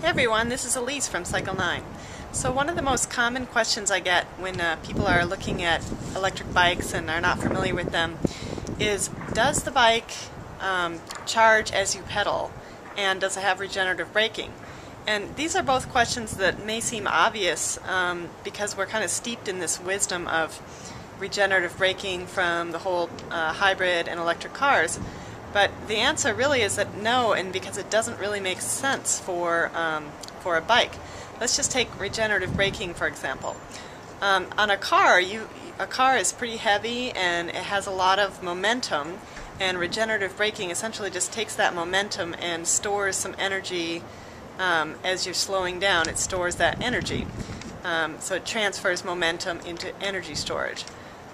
Hey everyone, this is Elise from Cycle 9. So one of the most common questions I get when uh, people are looking at electric bikes and are not familiar with them is does the bike um, charge as you pedal and does it have regenerative braking? And these are both questions that may seem obvious um, because we're kind of steeped in this wisdom of regenerative braking from the whole uh, hybrid and electric cars. But the answer really is that no, and because it doesn't really make sense for, um, for a bike. Let's just take regenerative braking for example. Um, on a car, you, a car is pretty heavy and it has a lot of momentum and regenerative braking essentially just takes that momentum and stores some energy um, as you're slowing down. It stores that energy. Um, so it transfers momentum into energy storage.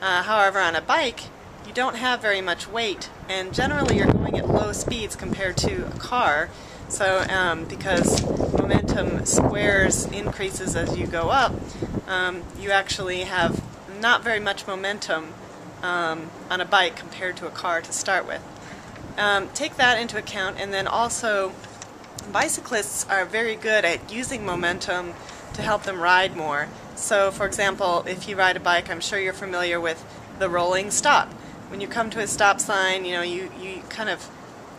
Uh, however, on a bike, you don't have very much weight and generally you're going at low speeds compared to a car so um, because momentum squares increases as you go up um, you actually have not very much momentum um, on a bike compared to a car to start with. Um, take that into account and then also bicyclists are very good at using momentum to help them ride more. So for example if you ride a bike I'm sure you're familiar with the rolling stop when you come to a stop sign, you know, you, you kind of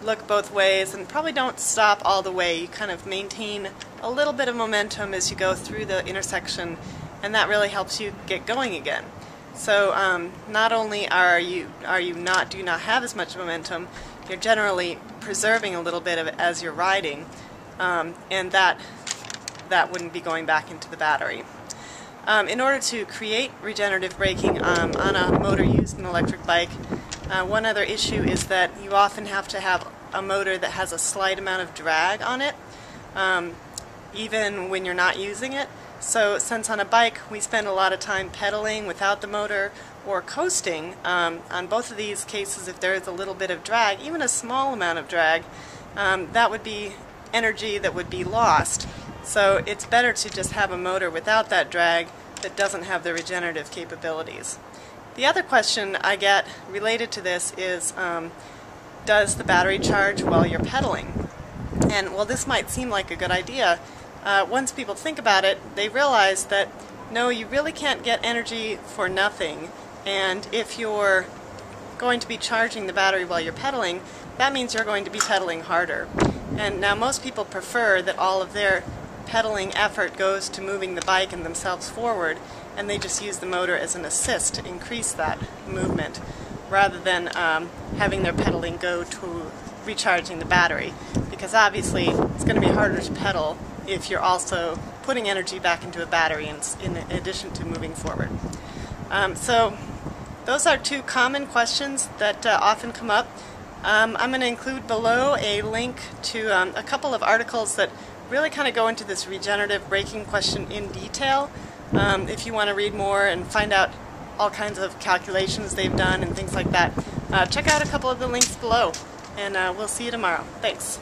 look both ways and probably don't stop all the way. You kind of maintain a little bit of momentum as you go through the intersection and that really helps you get going again. So um, not only are you are you not do not have as much momentum, you're generally preserving a little bit of it as you're riding, um, and that that wouldn't be going back into the battery. Um, in order to create regenerative braking um, on a motor used in an electric bike, uh, one other issue is that you often have to have a motor that has a slight amount of drag on it, um, even when you're not using it. So since on a bike we spend a lot of time pedaling without the motor or coasting, um, on both of these cases if there is a little bit of drag, even a small amount of drag, um, that would be energy that would be lost. So it's better to just have a motor without that drag that doesn't have the regenerative capabilities. The other question I get related to this is, um, does the battery charge while you're pedaling? And well, this might seem like a good idea. Uh, once people think about it, they realize that no, you really can't get energy for nothing. And if you're going to be charging the battery while you're pedaling, that means you're going to be pedaling harder. And now most people prefer that all of their pedaling effort goes to moving the bike and themselves forward, and they just use the motor as an assist to increase that movement, rather than um, having their pedaling go to recharging the battery, because obviously it's going to be harder to pedal if you're also putting energy back into a battery in, in addition to moving forward. Um, so those are two common questions that uh, often come up. Um, I'm going to include below a link to um, a couple of articles that really kind of go into this regenerative braking question in detail. Um, if you want to read more and find out all kinds of calculations they've done and things like that, uh, check out a couple of the links below. And uh, we'll see you tomorrow. Thanks.